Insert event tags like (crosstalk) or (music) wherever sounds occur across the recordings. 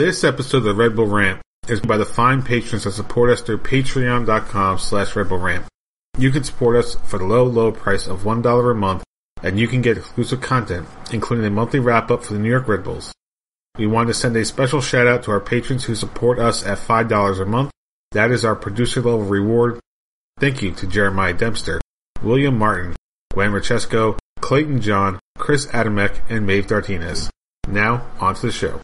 This episode of the Red Bull Rant is by the fine patrons that support us through patreon.com slash Red Bull Rant. You can support us for the low, low price of $1 a month, and you can get exclusive content, including a monthly wrap-up for the New York Red Bulls. We want to send a special shout out to our patrons who support us at $5 a month. That is our producer level reward. Thank you to Jeremiah Dempster, William Martin, Gwen Rachesco, Clayton John, Chris Adamek, and Maeve Dartinez. Now, on to the show.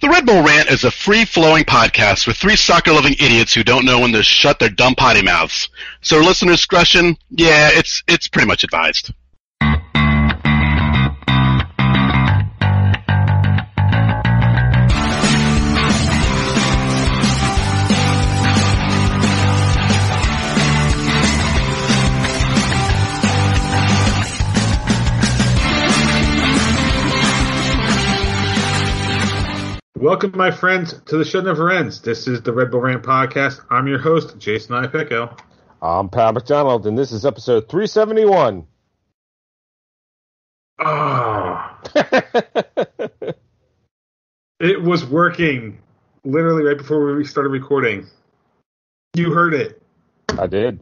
The Red Bull Rant is a free-flowing podcast with three soccer-loving idiots who don't know when to shut their dumb potty mouths. So listener discretion, yeah, it's it's pretty much advised. Welcome, my friends, to the show never ends. This is the Red Bull Rant podcast. I'm your host, Jason Ipeco. I'm Pat McDonald, and this is episode 371. Ah, (laughs) it was working literally right before we started recording. You heard it. I did.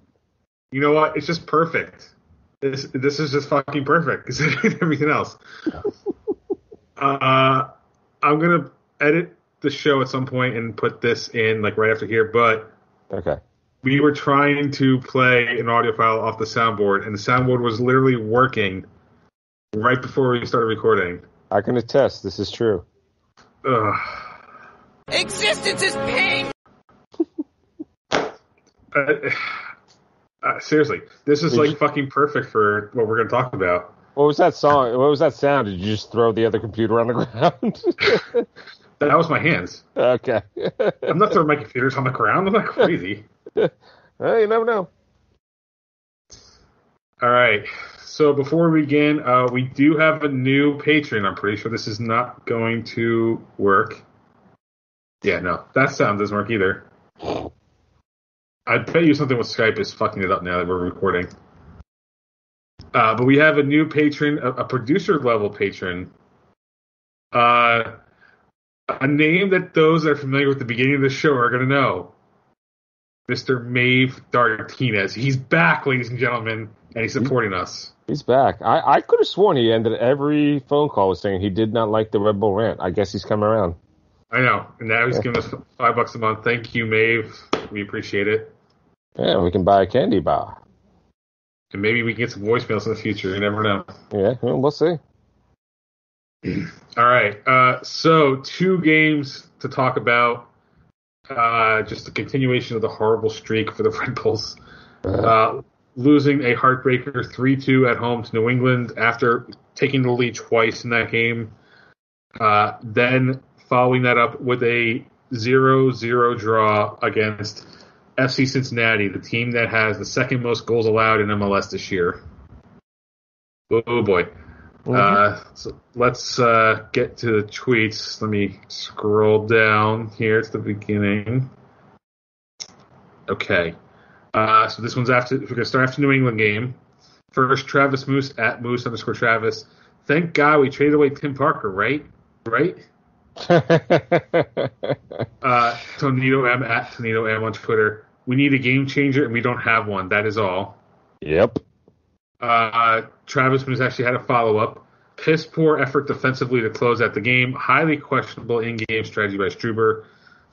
You know what? It's just perfect. This this is just fucking perfect (laughs) everything else. (laughs) uh, I'm gonna edit the show at some point and put this in like right after here, but Okay. we were trying to play an audio file off the soundboard, and the soundboard was literally working right before we started recording. I can attest this is true. Ugh. Existence is pain. (laughs) Uh, uh, seriously, this is Did like you- fucking perfect for what we're going to talk about. What was that song? What was that sound? Did you just throw the other computer on the (laughs) ground? That was my hands. okay. I'm not throwing my computers on the ground. I'm not crazy. (laughs) Well, you never know. All right. So before we begin, uh, we do have a new patron. I'm pretty sure this is not going to work. Yeah, no, that sound doesn't work either. I bet you something with Skype is fucking it up now that we're recording. Uh, but we have a new patron, a, a producer level patron. Uh, a name that those that are familiar with the beginning of the show are going to know. Mr. Maeve Dartinez. He's back, ladies and gentlemen, and he's supporting us. He's back. I, I could have sworn he ended every phone call with saying he did not like the Red Bull rant. I guess he's coming around. I know. And now he's giving us five bucks a month. Thank you, Maeve. We appreciate it. Yeah, we can buy a candy bar. And maybe we can get some voicemails in the future. You never know. Yeah, well, we'll see. All right. Uh, so, two games to talk about. Uh, just a continuation of the horrible streak for the (laughs) Red Bulls. Uh, losing a heartbreaker 3 2 at home to New England after taking the lead twice in that game. Uh, then following that up with a 0 0 draw against FC Cincinnati, the team that has the second most goals allowed in MLS this year. Oh boy. Uh, so let's uh, get to the tweets. Let me scroll down here to the beginning. Okay. Uh, so this one's after. We're gonna start after New England game. First, Travis Moose at Moose underscore Travis. Thank God we traded away Tim Parker, right? Right. (laughs) Uh, Tonito M at Tonito M on Twitter. We need a game changer, and we don't have one. That is all. yep. Uh, Travis Moose actually had a follow up. Piss poor effort defensively to close out the game. Highly questionable in game strategy by Struber.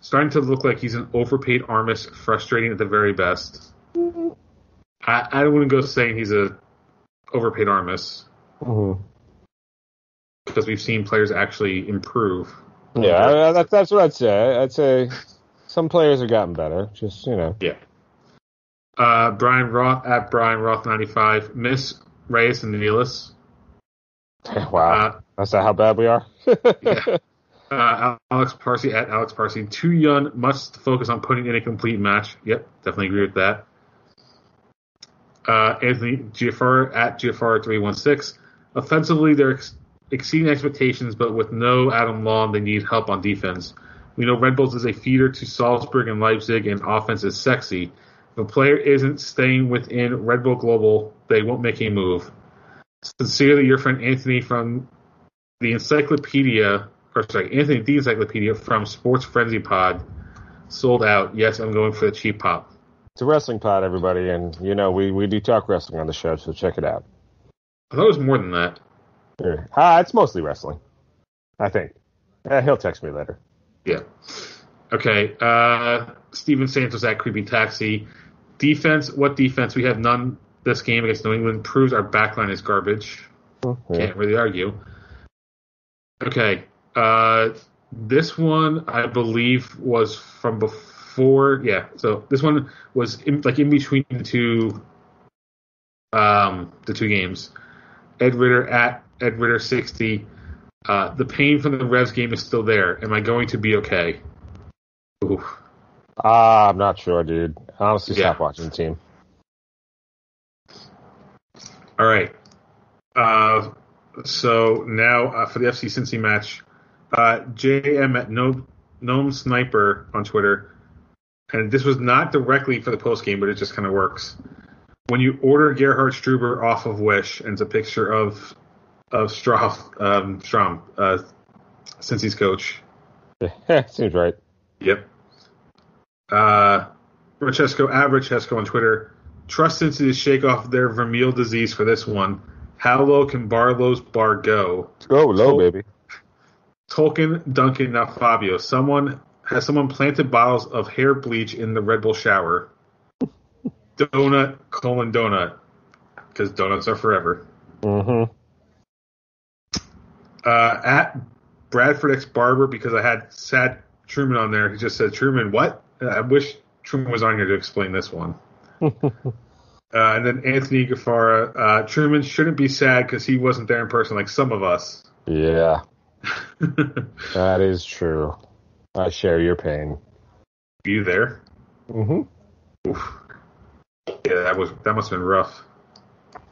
Starting to look like he's an overpaid Armas, frustrating at the very best. I, I wouldn't go saying he's a overpaid Armas Mhm. because we've seen players actually improve. Yeah, I- I- that's that's what I'd say. I'd say some players have gotten better. Just you know. Yeah. Uh, Brian Roth at Brian Roth ninety five. Miss Reyes and Nealis. (laughs) wow, Uh, that's not how bad we are. (laughs) Yeah. (laughs) Uh, Alex Parsi at Alex Parsi. Too young, much to focus on putting in a complete match. Yep, definitely agree with that. Uh, Anthony Giafar at Giafar316. Offensively, they're ex- exceeding expectations, but with no Adam Long, they need help on defense. We know Red Bulls is a feeder to Salzburg and Leipzig, and offense is sexy. If a player isn't staying within Red Bull Global, they won't make a move. Sincerely, your friend Anthony from the Encyclopedia or sorry, Anthony the Encyclopedia from Sports Frenzy Pod sold out. Yes, I'm going for the cheap pop. It's a wrestling pod, everybody, and you know we, we do talk wrestling on the show, so check it out. I thought it was more than that. Yeah. Ah, it's mostly wrestling, I think. Eh, he'll text me later. Yeah. Okay. Uh, Steven Santos at Creepy Taxi. Defense. What defense? We have none this game against New England. Proves our backline is garbage. Yeah. Can't really argue. Okay. Uh, this one, I believe, was from before. Yeah. So this one was in, like in between the two, um, the two games. Ed Ritter at Ed Ritter sixty. Uh, the pain from the Revs game is still there. Am I going to be okay? Ooh. Ah, I'm not sure, dude. Honestly, Yeah. stop watching the team. All right. Uh, so now uh, for the FC Cincy match, uh, JM at no Gnome Sniper on Twitter, and this was not directly for the post game, but it just kind of works. When you order Gerhard Struber off of Wish, and it's a picture of of Strom, um, Strom, uh, Cincy's coach. (laughs) Seems right. Yep. Uh, Francesco at Francesco on Twitter. Trust Cincy to shake off their Vermeil disease for this one. How low can Barlow's bar go? Go low, Oh. baby. Tolkin, Duncan, not Fabio. Someone has someone planted bottles of hair bleach in the Red Bull shower. (laughs) Donut, colon donut, because donuts are forever. Mm-hmm. Uh, at Bradford X Barber because I had sad Truman on there. He just said Truman. What? I wish Truman was on here to explain this one. (laughs) uh, and then Anthony Gaffara. Uh, Truman shouldn't be sad because he wasn't there in person like some of us. Yeah, (laughs) that is true. I share your pain. you there? Mm-hmm. Oof. Yeah, that was that must have been rough.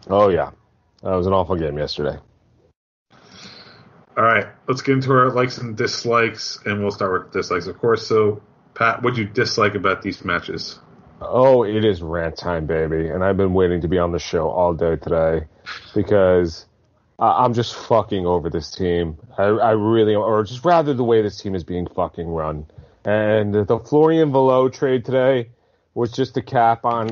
Oh yeah, that was an awful game yesterday. All right, let's get into our likes and dislikes, and we'll start with dislikes, of course. So, Pat, what do you dislike about these matches? Oh, it is rant time, baby, and I've been waiting to be on the show all day today because I'm just fucking over this team. I, I really, or just rather the way this team is being fucking run. And the Florian Valot trade today was just a cap on,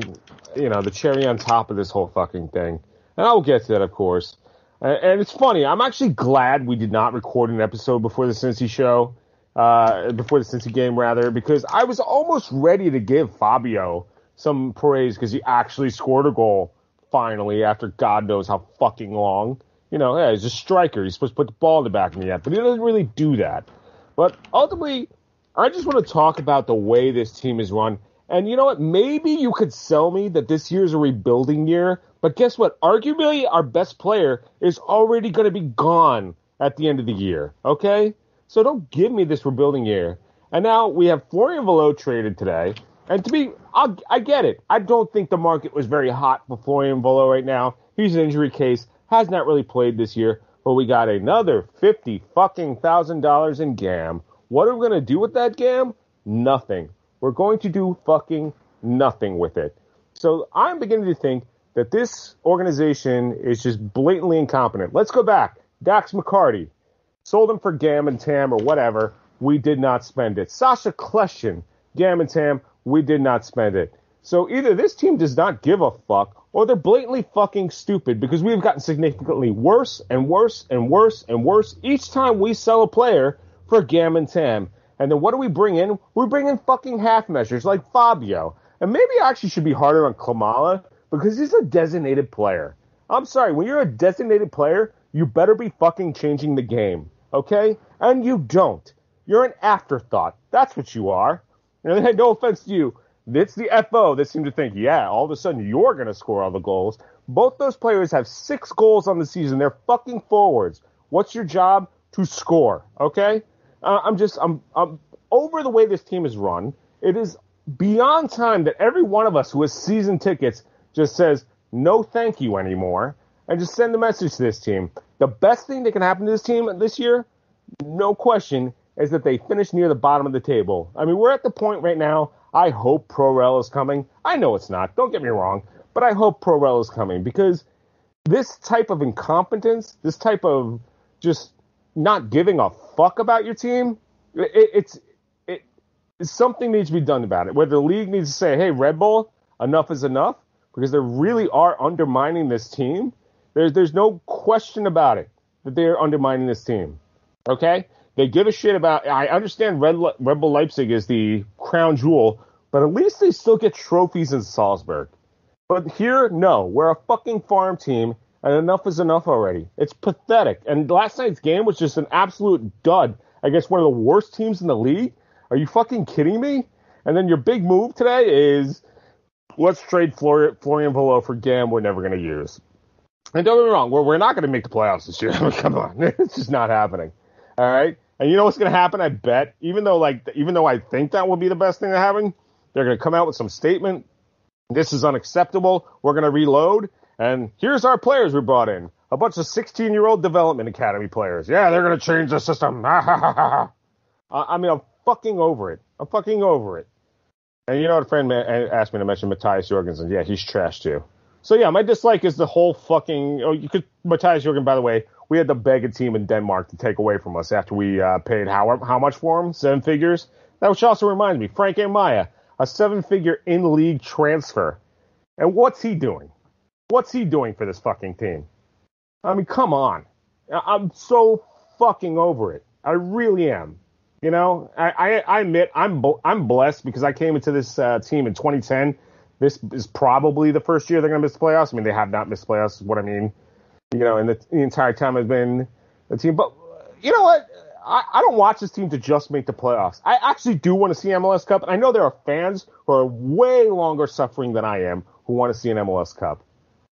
you know, the cherry on top of this whole fucking thing. And I'll get to that, of course. And it's funny. I'm actually glad we did not record an episode before the Cincy show, uh, before the Cincy game rather, because I was almost ready to give Fabio some praise because he actually scored a goal finally after God knows how fucking long. You know, yeah, he's a striker. He's supposed to put the ball in the back of the net, but he doesn't really do that. But ultimately, I just want to talk about the way this team is run. And you know what? Maybe you could sell me that this year's a rebuilding year. But guess what? Arguably, our best player is already going to be gone at the end of the year. Okay? So don't give me this rebuilding year. And now we have Florian Valot traded today. And to be, I'll, I get it. I don't think the market was very hot for Florian Valot right now. He's an injury case. Has not really played this year. But we got another fifty fucking thousand dollars in GAM. What are we going to do with that GAM? Nothing. We're going to do fucking nothing with it. So I'm beginning to think that this organization is just blatantly incompetent. Let's go back. Dax McCarty sold him for Gam and Tam or whatever. We did not spend it. Sacha Kljestan, Gam and Tam, we did not spend it. So either this team does not give a fuck or they're blatantly fucking stupid because we've gotten significantly worse and worse and worse and worse each time we sell a player for Gam and Tam. And then what do we bring in? We bring in fucking half measures like Fabio. And maybe I actually should be harder on Klimala because he's a designated player. I'm sorry, when you're a designated player, you better be fucking changing the game, okay? And you don't. You're an afterthought. That's what you are. (laughs) And no offense to you. It's the FO that seem to think, yeah, all of a sudden you're going to score all the goals. Both those players have six goals on the season. They're fucking forwards. What's your job? To score, okay? Uh, I'm just, I'm, I'm over the way this team is run. It is beyond time that every one of us who has season tickets just says, no thank you anymore, and just send a message to this team. The best thing that can happen to this team this year, no question, is that they finish near the bottom of the table. I mean, we're at the point right now. I hope Prorel is coming. I know it's not. Don't get me wrong, but I hope Prorel is coming because this type of incompetence, this type of just not giving a fuck about your team, it, it's it something needs to be done about it. Whether the league needs to say, "Hey, Red Bull, enough is enough," because they really are undermining this team. There's there's no question about it that they are undermining this team. Okay, they give a shit about. I understand Red, Red Bull Leipzig is the crown jewel, but at least they still get trophies in Salzburg. But here, no, we're a fucking farm team, and enough is enough already. It's pathetic. And last night's game was just an absolute dud against one of the worst teams in the league. Are you fucking kidding me? And then your big move today is let's trade Florian, Florian Valot for Gam we're never going to use. And don't get me wrong, we're, we're not going to make the playoffs this year. (laughs) Come on, it's just not happening. All right. And you know what's going to happen? I bet, even though like, even though I think that will be the best thing to happen, they're going to come out with some statement. This is unacceptable. We're going to reload. And here's our players we brought in. A bunch of 16 year old development academy players. Yeah, they're going to change the system. (laughs) I mean, I'm fucking over it. I'm fucking over it. And you know what? A friend asked me to mention Matthias Jorgensen. Yeah, he's trash too. So yeah, my dislike is the whole fucking. Oh, you could Matthias Jorgen. By the way, we had to beg a team in Denmark to take away from us after we uh, paid how how much for him? Seven figures. That which also reminds me, Frank Amaya, a seven figure in league transfer, and what's he doing? What's he doing for this fucking team? I mean, come on. I'm so fucking over it. I really am. You know, I, I, I admit I'm I'm blessed because I came into this uh, team in 2010. This is probably the first year they're going to miss the playoffs. I mean, they have not missed playoffs. Is what I mean you know, and the, the entire time has been the team. But you know what? I, I don't watch this team to just make the playoffs. I actually do want to see MLS Cup, and I know there are fans who are way longer suffering than I am who want to see an MLS Cup.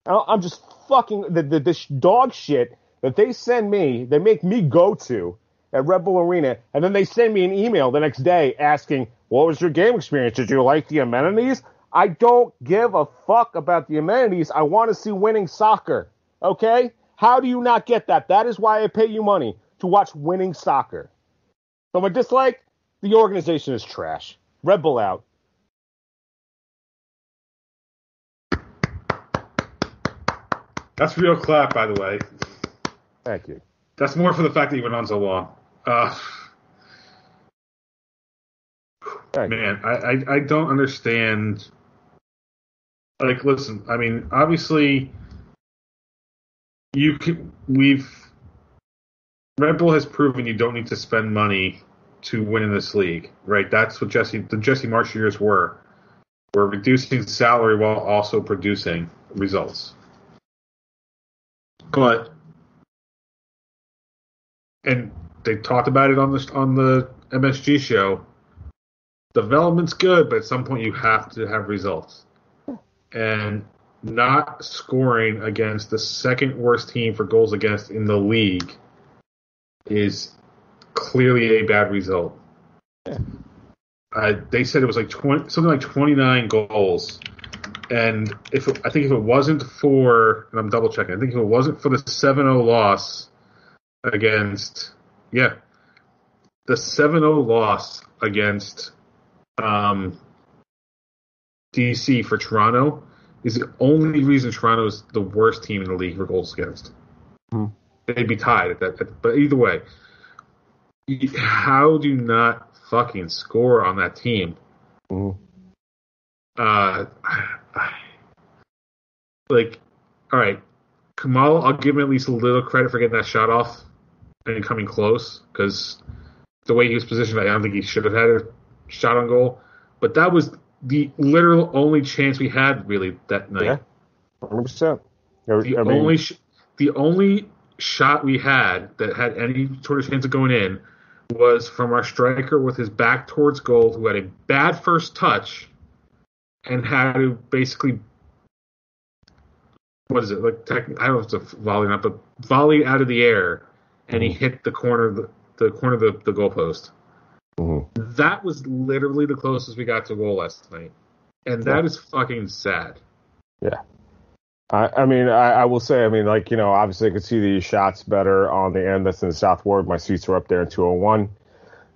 I'm just fucking the, the this dog shit that they send me, they make me go to at Red Bull Arena, and then they send me an email the next day asking, "What was your game experience? Did you like the amenities?" I don't give a fuck about the amenities. I want to see winning soccer. Okay? How do you not get that? That is why I pay you money to watch winning soccer. So my dislike, the organization is trash. Red Bull out. That's real clap, by the way. Thank you. That's more for the fact that you went on so long. Uh, man, I, I, I don't understand. Like, listen, I mean, obviously, you can we've Red Bull has proven you don't need to spend money to win in this league, right? That's what Jesse the Jesse Marsch years were. We're reducing salary while also producing results. But and they talked about it on the on the MSG show. Development's good, but at some point you have to have results. And not scoring against the second worst team for goals against in the league is clearly a bad result. Yeah. Uh, they said it was like 20, something like 29 goals. And if it, I think if it wasn't for, and I'm double checking, I think if it wasn't for the 7-0 loss against, yeah, the 7-0 loss against um, DC for Toronto, is the only reason Toronto is the worst team in the league for goals against. Mm. They'd be tied at that. At, but either way, how do you not fucking score on that team? Mm. Uh, like, all right, Kamal, I'll give him at least a little credit for getting that shot off and coming close because the way he was positioned, I don't think he should have had a shot on goal. But that was the literal only chance we had really that night. Yeah, hundred percent. The I mean, only sh- the only shot we had that had any sort of chance of going in was from our striker with his back towards goal, who had a bad first touch and had to basically what is it like? Tech, I don't know if it's a volley or not, but volley out of the air, and he mm-hmm. hit the corner the, the corner of the, the goalpost. That was literally the closest we got to a goal last night, and that yeah. is fucking sad. Yeah. I, I mean, I, I, will say, I mean, like, you know, obviously I could see the shots better on the end that's in the South Ward. My seats are up there in 201.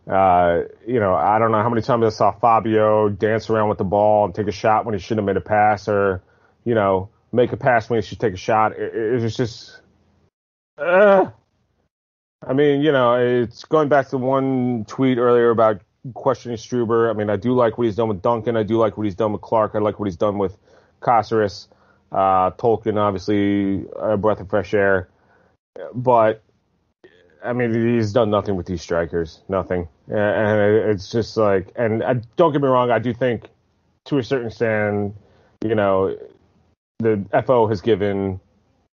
Uh, you know, I don't know how many times I saw Fabio dance around with the ball and take a shot when he shouldn't have made a pass or, you know, make a pass when he should take a shot. It, it was just, uh, I mean, you know, it's going back to one tweet earlier about questioning Struber. I mean, I do like what he's done with Duncan. I do like what he's done with Clark. I like what he's done with Cásseres. Uh, Tolkin, obviously, a breath of fresh air. But, I mean, he's done nothing with these strikers. Nothing. And it's just like, and I, don't get me wrong, I do think to a certain extent, you know, the FO has given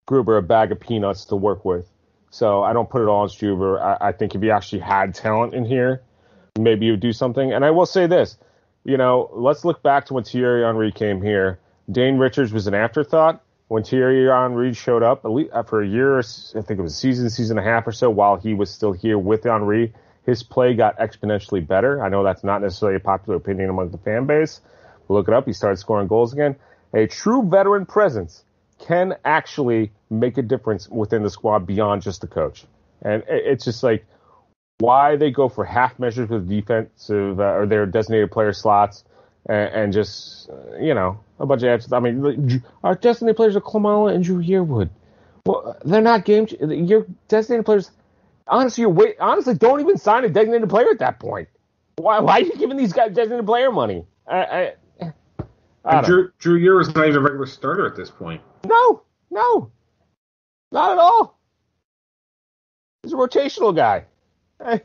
Struber a bag of peanuts to work with. So I don't put it all on Struber. I, I think if he actually had talent in here, maybe you'd do something. And I will say this, you know, let's look back to when Thierry Henry came here. Dane Richards was an afterthought. When Thierry Henry showed up, for a year, I think it was a season, season and a half or so, while he was still here with Henry, his play got exponentially better. I know that's not necessarily a popular opinion among the fan base. Look it up. He started scoring goals again. A true veteran presence can actually make a difference within the squad beyond just the coach. And it's just like why they go for half measures with defensive uh, or their designated player slots and, and just uh, you know a bunch of answers. I mean, our designated players are Klimala and Drew Yearwood. Well, they're not game. Your designated players. Honestly, you wait. Honestly, don't even sign a designated player at that point. Why? Why are you giving these guys designated player money? I, I, I Drew, Drew Yearwood not even a regular starter at this point. No, no, not at all. He's a rotational guy. I,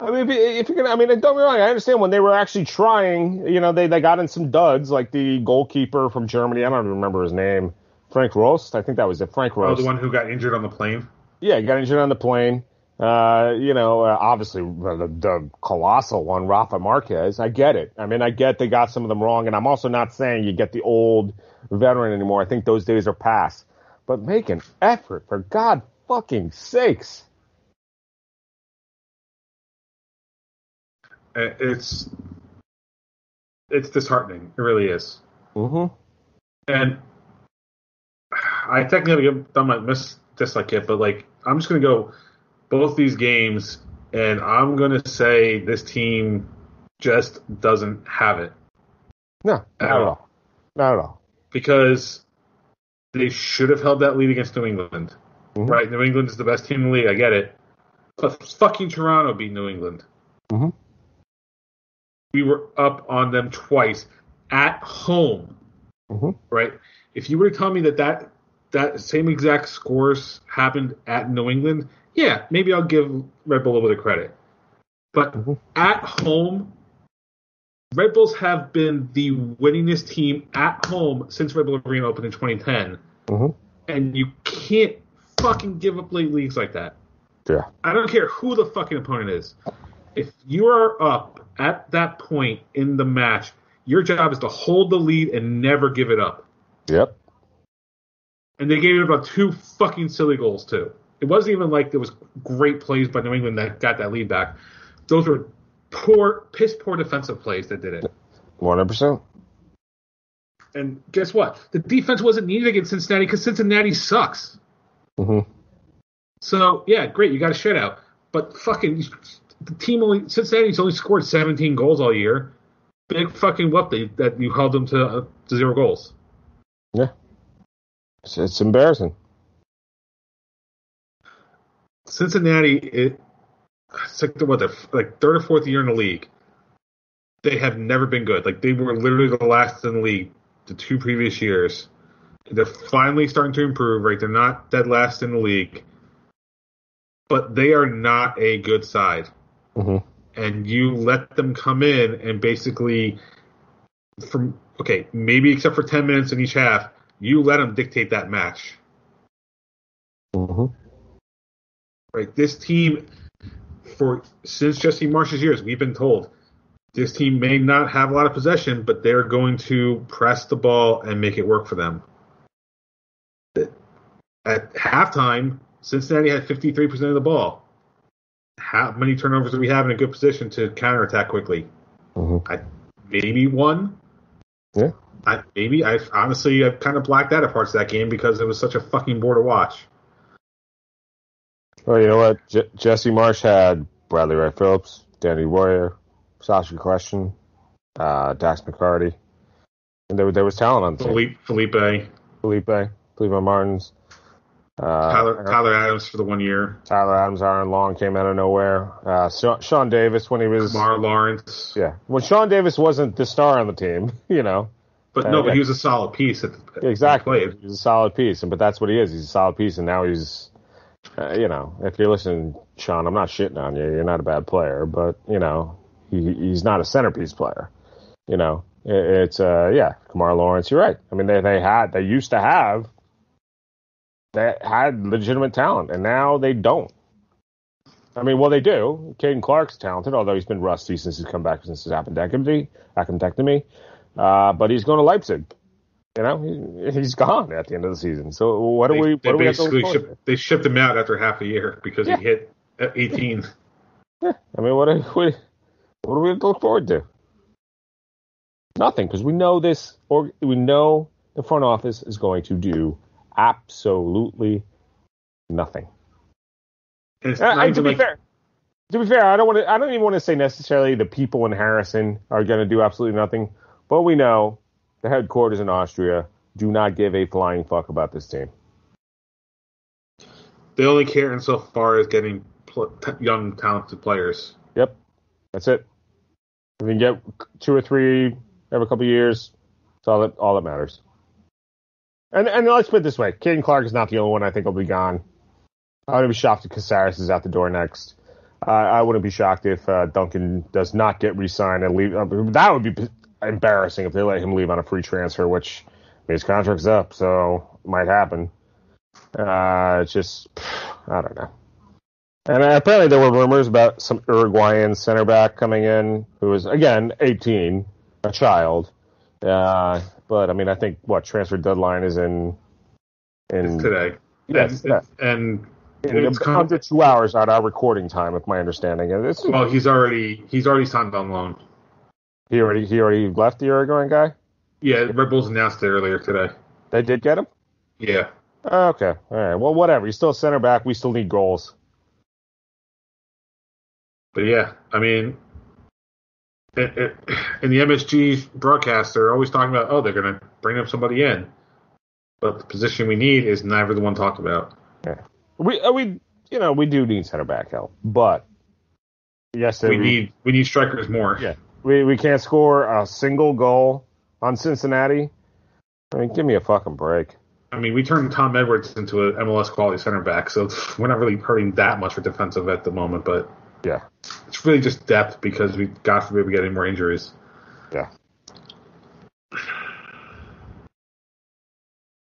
I mean, if, if, you're gonna, I mean, don't get me wrong. I understand when they were actually trying. You know, they they got in some duds, like the goalkeeper from Germany. I don't even remember his name. Frank Rost. I think that was it. Frank Rost. Oh, the one who got injured on the plane. Yeah, he got injured on the plane. Uh, you know, uh, obviously the, the, colossal one, Rafa Marquez. I get it. I mean, I get they got some of them wrong, and I'm also not saying you get the old veteran anymore. I think those days are past. But make an effort, for God fucking sakes. It's it's disheartening. It really is. Mm-hmm. And I technically done my miss dislike it, but like I'm just gonna go both these games, and I'm going to say this team just doesn't have it. No, not at all. Not at all. Because they should have held that lead against New England. Mm-hmm. Right? New England is the best team in the league. I get it. But fucking Toronto beat New England. Mm-hmm. We were up on them twice at home. Mm-hmm. Right? If you were to tell me that, that that same exact scores happened at New England, yeah, maybe I'll give Red Bull a little bit of credit. But mm-hmm. at home, Red Bulls have been the winningest team at home since Red Bull Arena opened in 2010. Mm-hmm. And you can't fucking give up late leagues like that. Yeah. I don't care who the fucking opponent is. If you are up at that point in the match, your job is to hold the lead and never give it up. Yep. And they gave it about two fucking silly goals too. It wasn't even like there was great plays by New England that got that lead back. Those were poor, piss poor defensive plays that did it. One hundred percent. And guess what? The defense wasn't needed against Cincinnati because Cincinnati sucks. Mm-hmm. So yeah, great, you got a shutout. But fucking the team only Cincinnati's only scored 17 goals all year. Big fucking what they that you held them to, uh, to zero goals. Yeah, it's, it's embarrassing. Cincinnati, it, it's like the, what the like third or fourth year in the league. They have never been good. Like they were literally the last in the league the two previous years. They're finally starting to improve. Right, they're not dead last in the league, but they are not a good side. Mm-hmm. And you let them come in and basically, from okay, maybe except for ten minutes in each half, you let them dictate that match. Mm-hmm. Right, this team for since Jesse Marsch's years, we've been told this team may not have a lot of possession, but they're going to press the ball and make it work for them. At halftime, Cincinnati had 53% of the ball. How many turnovers do we have in a good position to counterattack quickly? Mm-hmm. I, maybe one. Yeah. I, maybe I honestly I've kind of blacked out of parts of that game because it was such a fucking bore to watch. Well, you know what? J- Jesse Marsch had Bradley Wright Phillips, Danny Royer, Sacha Kljestan, uh, Dax McCarty. And there, there was talent on the Felipe, team. Felipe. Felipe, Felipe Martins. Uh, Tyler, Tyler Adams for the one year. Tyler Adams, Aaron Long came out of nowhere. Uh, Sean, Sean Davis when he was Mar Lawrence. yeah when Sean Davis wasn't the star on the team, (laughs) you know But Uh, no, but he was a solid piece. At the, exactly Played. he's a solid piece, and but that's what he is. He's a solid piece, and now he's uh, you know if you're listening, Sean, I'm not shitting on you. You're not a bad player, but you know he he's not a centerpiece player. You know it, it's uh yeah Kemar Lawrence. You're right. I mean they they had they used to have they had legitimate talent, and now they don't. I mean, well, they do. Caden Clark's talented, although he's been rusty since he's come back since his appendectomy. appendectomy. Uh, but he's going to Leipzig. You know, he, he's gone at the end of the season. So what do They, we? they What do to look basically shipped, they shipped him out after half a year because Yeah. he hit 18. to? I mean, what do we? What do we have to look forward to? Nothing, because we know this, or we know the front office is going to do absolutely nothing. And Uh, and to be like- fair, to be fair, I don't want to. I don't even want to say necessarily the people in Harrison are going to do absolutely nothing, but we know the headquarters in Austria do not give a flying fuck about this team. they only care insofar as getting pl- t- young, talented players. Yep, that's it. If we can get two or three every couple of years, that's all that all that matters. And and let's put it this way: Caden Clark is not the only one I think will be gone. I wouldn't be shocked if Cásseres is out the door next. Uh, I wouldn't be shocked if uh, Duncan does not get re-signed and leave. Uh, that would be embarrassing if they let him leave on a free transfer, which his contract's up, so might happen. Uh, it's just I don't know. And apparently there were rumors about some Uruguayan center back coming in who was again 18, a child. Uh, but I mean, I think what transfer deadline is in in today. Yes, and, and in it's under two hours at our recording time, if my understanding. And this well, he's already he's already signed on loan. he already he already left the Uruguayan guy. Yeah, Red Bulls announced it earlier today. They did get him. Yeah, Oh, okay, all right. Well, whatever. He's still a center back. We still need goals. but yeah, I mean, it, it, in the MSG broadcast, they're always talking about oh they're gonna bring up somebody in, but the position we need is never the one talked about. We uh, we you know we do need center back help, but yes, We need we need strikers more. Yeah. we we can't score a single goal on Cincinnati. I mean, give me a fucking break. I mean, we turned Tom Edwards into an MLS quality center back, so (laughs) we're not really hurting that much for defensive at the moment. But Yeah, it's really just depth because we, God forbid, we get any more injuries. yeah.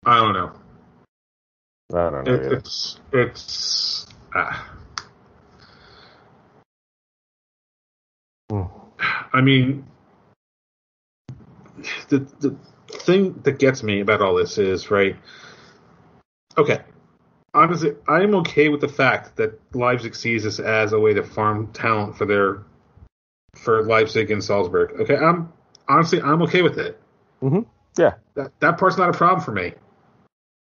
I don't know. I don't know. It, it's it's. Ah. Hmm. I mean, the the thing that gets me about all this is right. Okay, honestly, I am okay with the fact that Leipzig sees this as a way to farm talent for their for Leipzig and Salzburg. Okay, I'm honestly I'm okay with it. Mhm. Yeah. that that part's not a problem for me.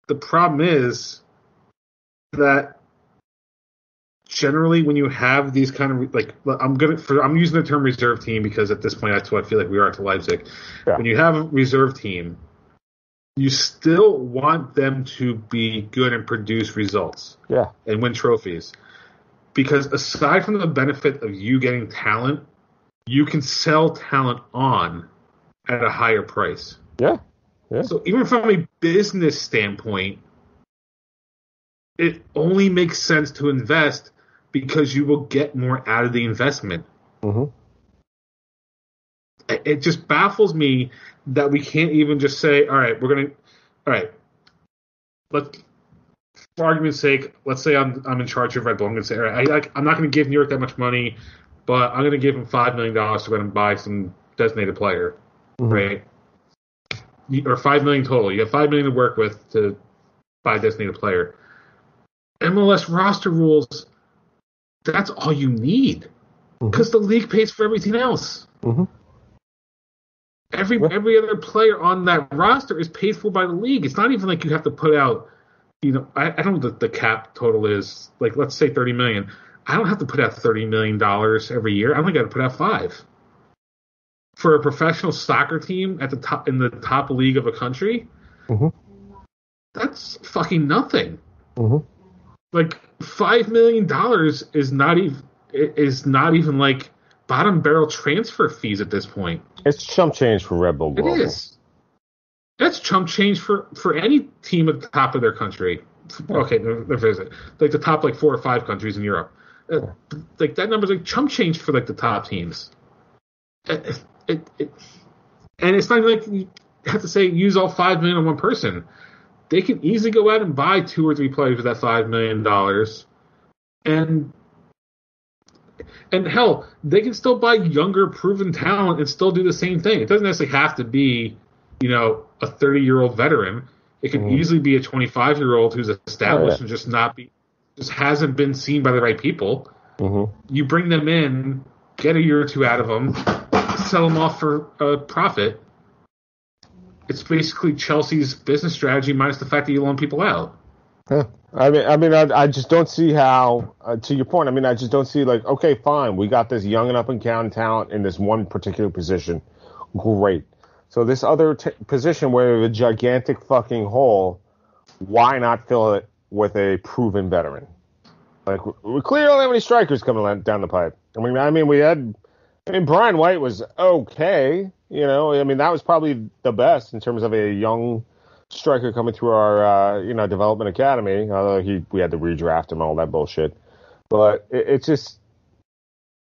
The problem is that generally when you have these kind of like I'm gonna for I'm using the term reserve team because at this point that's what I feel like we are to Leipzig. Yeah. When you have a reserve team, you still want them to be good and produce results Yeah. and win trophies. Because aside from the benefit of you getting talent, you can sell talent on at a higher price. Yeah. Yeah. So even from a business standpoint, it only makes sense to invest because you will get more out of the investment. Mm-hmm. It it just baffles me that we can't even just say, all right, we're gonna, all right, let for argument's sake, let's say I'm I'm in charge of Red Bull. I'm gonna say, all right, I, I, I'm not gonna give New York that much money, but I'm gonna give him five million dollars to go and buy some designated player, Mhm. right? Or five million total. You have five million to work with to buy a designated player. MLS roster rules. That's all you need because the league pays for everything else. Mhm. Every Yeah. every other player on that roster is paid for by the league. It's not even like you have to put out, you know, I, I don't know what the, the cap total is. Like let's say thirty million. I don't have to put out thirty million dollars every year. I only got to put out five. For a professional soccer team at the top in the top league of a country, Mhm. that's fucking nothing. Mhm. Like five million dollars is not even is not even like bottom barrel transfer fees at this point. It's chump change for Red Bull It Global. is. That's chump change for for any team at the top of their country. Okay, no, visit like the top like four or five countries in Europe. Uh, like that number's like chump change for like the top teams. It, it, it, and it's not even like you have to say use all five million on one person. They can easily go out and buy two or three players with that five million dollars, and and hell, they can still buy younger, proven talent and still do the same thing. It doesn't necessarily have to be, you know, a 30 year old veteran. It can Mhm. easily be a 25 year old who's established Oh, yeah. and just not be, just hasn't been seen by the right people. hmm You bring them in, get a year or two out of them, sell them off for a profit. It's basically Chelsea's business strategy minus the fact that you loan people out. Yeah. I mean, I mean, I, I just don't see how. Uh, to your point, I mean, I just don't see like, okay, fine, we got this young and up and coming talent in this one particular position, great. So this other t- position where there's a gigantic fucking hole, why not fill it with a proven veteran? Like we, we clearly don't have any strikers coming down the pipe. I mean, I mean, we had. I mean, Brian White was okay. You know, I mean, that was probably the best in terms of a young striker coming through our uh, you know development academy. Although he we had to redraft him and all that bullshit, but it, it's just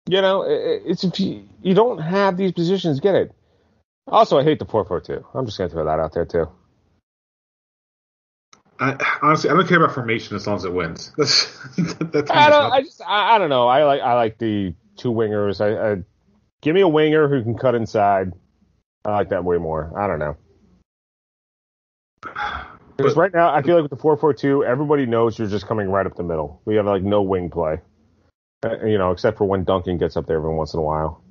you know it, it's if you, you don't have these positions, get it. Also, I hate the four four two. I'm just gonna throw that out there too. I, honestly, I don't care about formation as long as it wins. (laughs) That's, that's I don't. I just. I, I don't know. I like. I like the two wingers. I, I give me a winger who can cut inside. I like that way more. I don't know. Because right now, I feel like with the four four two, everybody knows you're just coming right up the middle. We have like no wing play, uh, you know, except for when Duncan gets up there every once in a while.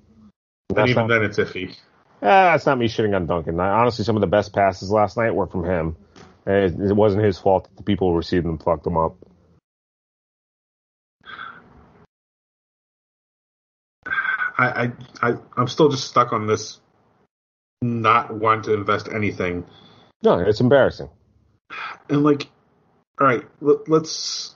and That's even not, then, it's iffy. eh, that's not me shitting on Duncan. I, honestly, some of the best passes last night were from him. And it, it wasn't his fault that the people who received them fucked them up. I, I, I, I'm still just stuck on this not wanting to invest anything. No, it's embarrassing. And like, all right, let, let's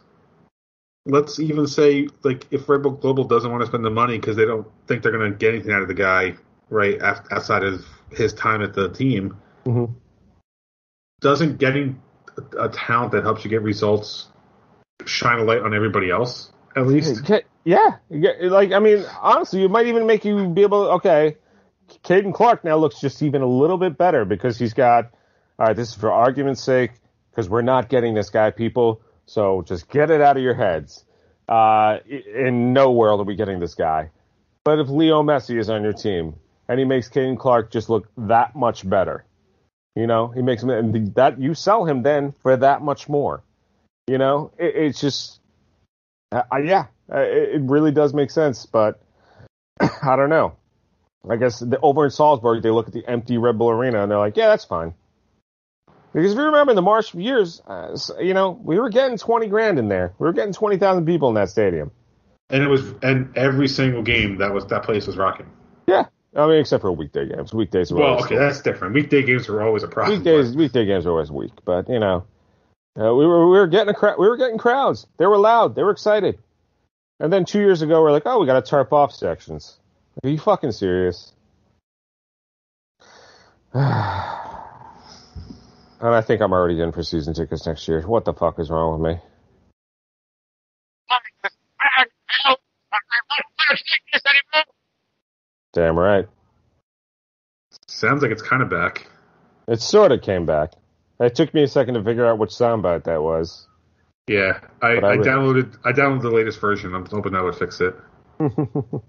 let's even say like if Red Bull Global doesn't want to spend the money because they don't think they're going to get anything out of the guy, right? af- Outside of his time at the team, hmm doesn't getting a, a talent that helps you get results shine a light on everybody else at least? Yeah, You like I mean, honestly, it might even make you be able. Okay, Caden Clark now looks just even a little bit better because he's got. All right, this is for argument's sake because we're not getting this guy, people. So just get it out of your heads. Uh, in no world are we getting this guy. But if Leo Messi is on your team and he makes Caden Clark just look that much better, you know, he makes him and that you sell him then for that much more. You know, it, it's just uh, uh, yeah, uh, it, it really does make sense, but (clears throat) I don't know. I guess the, over in Salzburg, they look at the empty Red Bull Arena and they're like, yeah, that's fine. Because if you remember in the Marsch years, uh, you know, we were getting 20 grand in there. We were getting 20,000 people in that stadium. And it was, and every single game that was that place was rocking. Yeah. I mean, except for weekday games. Weekdays are Well, always okay, that's different. Weekday games were always a problem. weekdays. Weekday games are always weak, but you know, uh, we were we were getting a crowd. We were getting crowds. They were loud. They were excited. And then two years ago, we're like, oh, we got to tarp off sections. Are you fucking serious? (sighs) (sighs) and I think I'm already in for season tickets next year. What the fuck is wrong with me? Damn right. Sounds like it's kind of back. It sort of came back. It took me a second to figure out which soundbite that was. Yeah, I, I I downloaded I downloaded the latest version. I'm hoping that would fix it. (laughs) All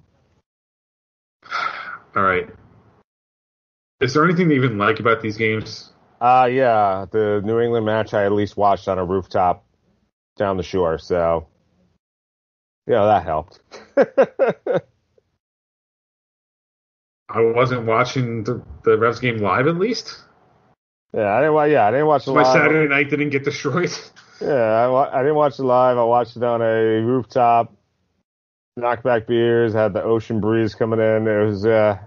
right. Is there anything to even like about these games? Uh yeah, the New England match I at least watched on a rooftop down the shore, so yeah, that helped. (laughs) I wasn't watching the, the Revs game live at least. yeah, I didn't. wa- Yeah, I didn't watch So my live. Saturday night didn't get destroyed. (laughs) Yeah, I, I didn't watch it live. I watched it on a rooftop. Knockback beers had the ocean breeze coming in. It was uh,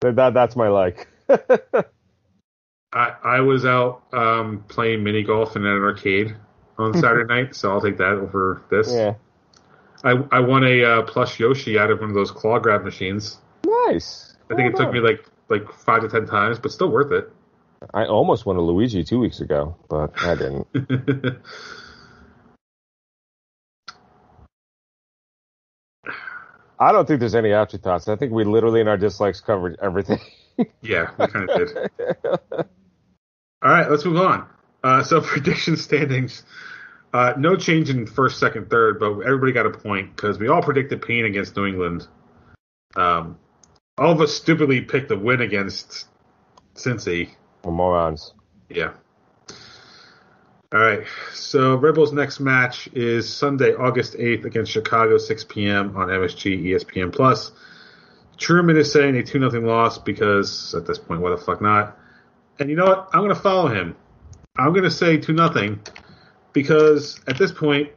that that's my like. (laughs) I, I was out um, playing mini golf in an arcade on Saturday night, so I'll take that over this. Yeah. I I won a uh, plush Yoshi out of one of those claw grab machines. Nice. I think it took me like like five to ten times, but still worth it. I almost won a Luigi two weeks ago, but I didn't. (laughs) I don't think there's any afterthoughts. I think we literally in our dislikes covered everything. yeah, we kind of did. (laughs) All right, let's move on. Uh, so (laughs) prediction standings. Uh, no change in first, second, third, but everybody got a point because we all predicted Payne against New England. Um, all of us stupidly picked the win against Cincy. We're morons. Yeah. All right. So Red Bulls' next match is Sunday, August 8th against Chicago, 6 p.m. on MSG ESPN Plus. Truman is saying a 2 0 loss because at this point, why the fuck not? And you know what? I'm going to follow him. I'm going to say 2 0 because at this point,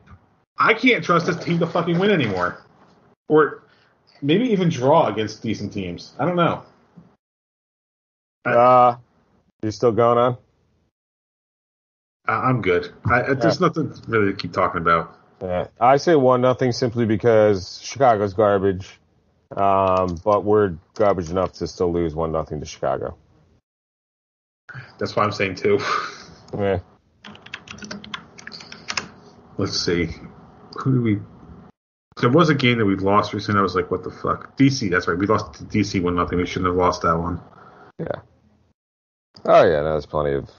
I can't trust this team to fucking win anymore. Or maybe even draw against decent teams. I don't know. Uh, you still going on? I'm good. I, there's nothing really to keep talking about. Yeah, I say one nothing simply because Chicago's garbage, um, but we're garbage enough to still lose one nothing to Chicago. That's why I'm saying two. Yeah, Let's see. Who do we? There was a game that we lost recently. I was like, "What the fuck?" DC. That's right. We lost to DC one nothing. We shouldn't have lost that one. yeah. Oh yeah, no, there's plenty of.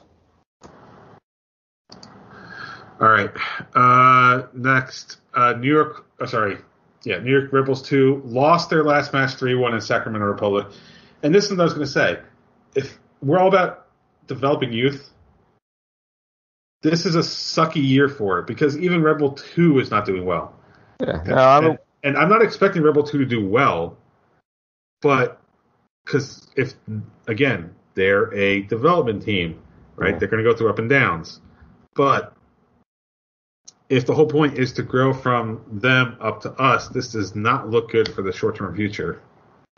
All right. Uh, next, uh, New York. Uh, sorry, yeah, New York Red Bulls two lost their last match three one in Sacramento Republic. And this is what I was going to say. If we're all about developing youth, this is a sucky year for it because even Red Bull two is not doing well. Yeah, no, I'm, and, and I'm not expecting Red Bull two to do well, but because if again they're a development team, right? Yeah. They're going to go through up and downs, but if the whole point is to grow from them up to us, this does not look good for the short term future.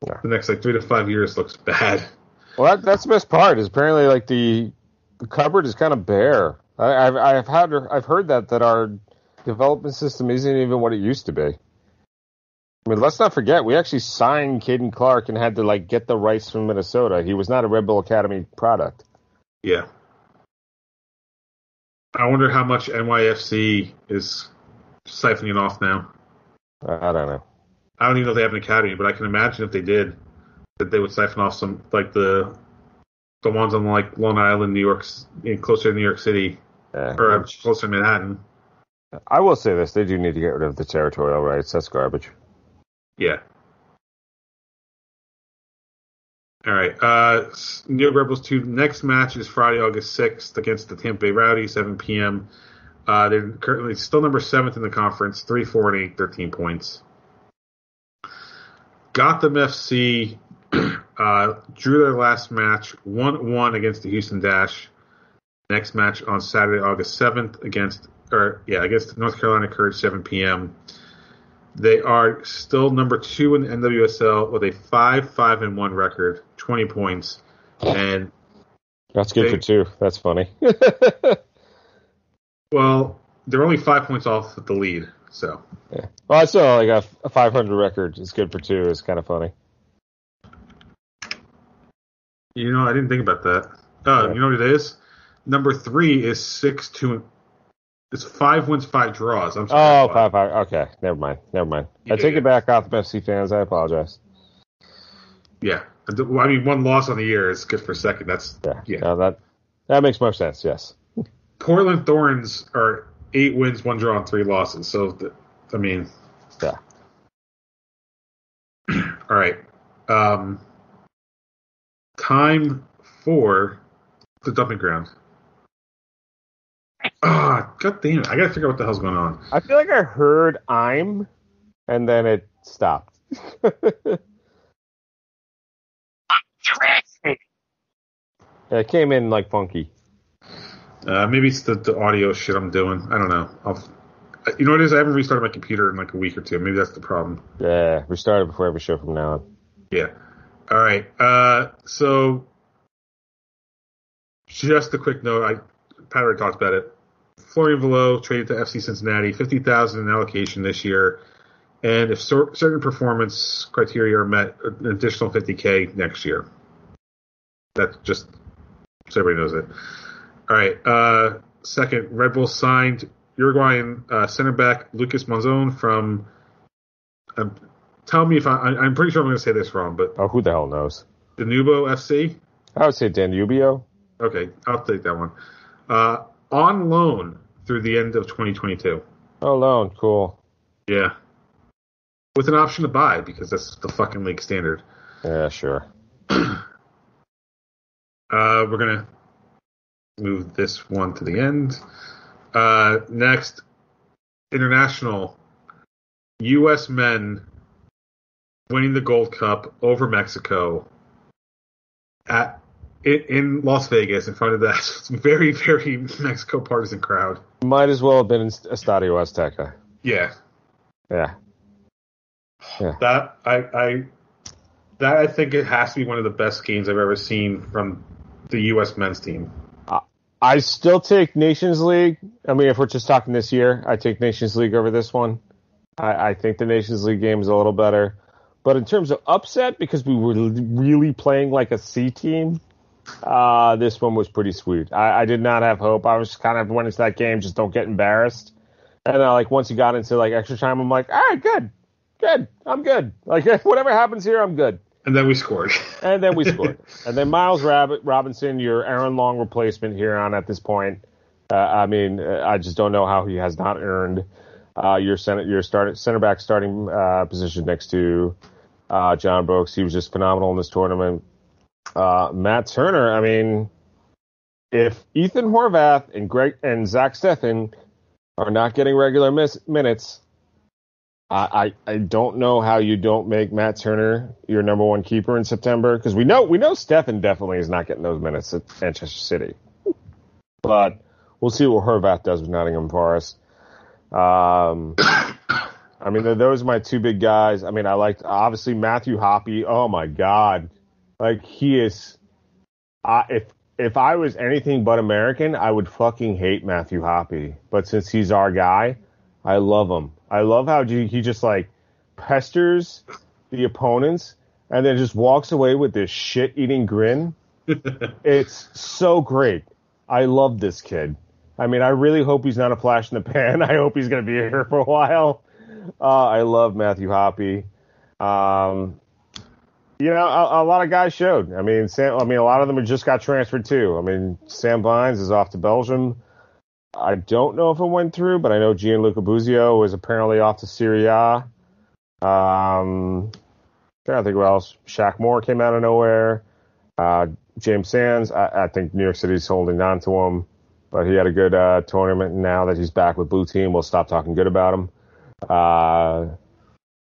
Yeah. The next like three to five years looks bad. Well, that, that's the best part. Is apparently like the the cupboard is kind of bare. I, I've I've had I've heard that that our development system isn't even what it used to be. I mean, let's not forget we actually signed Caden Clark and had to like get the rights from Minnesota. He was not a Red Bull Academy product. Yeah. I wonder how much NYFC is siphoning off now. I I don't know. I don't even know if they have an academy, but I can imagine if they did, that they would siphon off some like the the ones on like Long Island, New York, closer to New York City, Yeah. or closer to Manhattan. I will say this: they do need to get rid of the territorial rights. That's garbage. Yeah. All right. Uh, New York Red Bulls 2. Next match is Friday, August 6th against the Tampa Bay Rowdy, 7 p.m. Uh, they're currently still number 7th in the conference, 3, 4, and 8, 13 points. Gotham FC uh, drew their last match 1 1 against the Houston Dash. Next match on Saturday, August 7th against, or yeah, against North Carolina Courage, 7 p.m. They are still number two in the NWSL with a five five and one record, twenty points, and That's good They- for two. That's funny. (laughs) well, they're only five points off the lead. So yeah. Well, I still like a, a 500 record is good for two. It's kind of funny. You know, I didn't think about that. Uh, Yeah. You know what it is? Number three is six two. It's five wins, five draws. I'm Oh, sorry. five, five. Okay, never mind. Never mind. I take yeah. it back, Gotham FC fans. I apologize. Yeah, I mean, one loss on the year is good for second. That's Yeah, Yeah. No, that that makes more sense. Yes. (laughs) Portland Thorns are eight wins, one draw, and three losses. So, the, I mean, Yeah. (clears throat) all right. Um, time for the dumping ground. Ah, god damn it! I gotta figure out what the hell's going on. I feel like I heard I'm, and then it stopped. (laughs) Yeah, it came in like funky. Uh, maybe it's the, the audio shit I'm doing. I don't know. I'll, you know what it is? I haven't restarted my computer in like a week or two. Maybe that's the problem. Yeah, we started before every show from now on. Yeah. All right. Uh, so just a quick note. I Pat already talked about it. Florian Valot traded to FC Cincinnati, fifty thousand in allocation this year, and if cer- certain performance criteria are met, an additional fifty k next year. That's just so everybody knows it. All right. Uh, second, Red Bull signed Uruguayan uh, center back Lucas Monzon from. Um, tell me if I, I, I'm pretty sure I'm going to say this wrong, but Oh, who the hell knows? Danubo FC. I would say Danubio. Okay, I'll take that one. Uh, on loan through the end of 2022. Oh, loan, cool. Yeah. With an option to buy because that's the fucking league standard. Yeah, sure. (clears throat) Uh, we're gonna move this one to the end. Uh, next, international U.S. men winning the Gold Cup over Mexico at in, in Las Vegas in front of that (laughs) very very Mexico partisan crowd. Might as well have been in uh, Estadio Azteca. Yeah, Yeah. yeah. that I I that I think it has to be one of the best games I've ever seen from the U.S. men's team. I still take Nations League. I mean, if we're just talking this year, I take Nations League over this one. I, I think the Nations League game is a little better. But in terms of upset, because we were really playing like a C team, uh, this one was pretty sweet. I, I did not have hope. I was kind of went into that game, just don't get embarrassed. And then, like, once you got into like extra time, I'm like, all right, good, good, I'm good. (laughs) Like, (laughs) whatever happens here, I'm good. And then we scored. (laughs) And then we scored. and then Miles Rabbit Robinson, your Aaron Long replacement here on at this point. Uh, I mean, uh, I just don't know how he has not earned uh, your center, your start, center back starting uh, position next to uh, John Brooks. He was just phenomenal in this tournament. Uh, Matt Turner, I mean, if Ethan Horvath and Greg and Zach Steffen are not getting regular miss, minutes, I, I I don't know how you don't make Matt Turner your number one keeper in September because we know we know Steffen definitely is not getting those minutes at Manchester City, but we'll see what Horvath does with Nottingham Forest. Um, (coughs) I mean, those are my two big guys. I mean, I liked obviously Matthew Hoppe. Oh my God, like he is. I if if I was anything but American, I would fucking hate Matthew Hoppe. But since he's our guy, I love him. I love how he he just like pesters the opponents and then just walks away with this shit eating grin. (laughs) it's so great. I love this kid. I mean, I really hope he's not a flash in the pan. (laughs) I hope he's going to be here for a while. Uh, I love Matthew Hoppe. Um, you know, a, a lot of guys showed. I mean, Sam, I mean, a lot of them just got transferred too. I mean, Sam Vines is off to Belgium. I don't know if it went through, but I know Gianluca Busio was apparently off to Serie A. Um, trying to think what else. Shaq Moore came out of nowhere. Uh, James Sands, I, I think New York City's holding on to him, but he had a good uh, tournament. Now that he's back with Blue Team, we'll stop talking good about him. Uh,